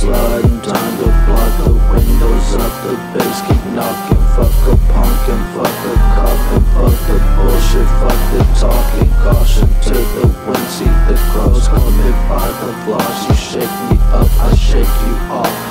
sliding, time to block the windows up, the bass keep knocking. Fuck a punk and fuck a cop and fuck the bullshit, fuck the talking. Caution to the wind, see the crows coming by the flaws. You shake me up, I shake you off.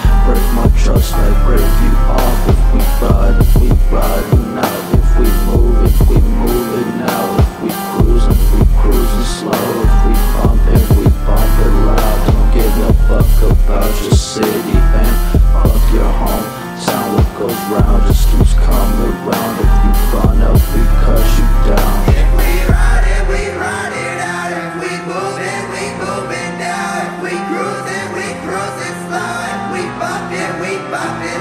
About your city and of your hometown. go round just keeps coming round. If you run up because you down. If we ride it, we ride it out. If we move it, we move it down. If we cruise it, we cruise it slow. We bump it, we bump it.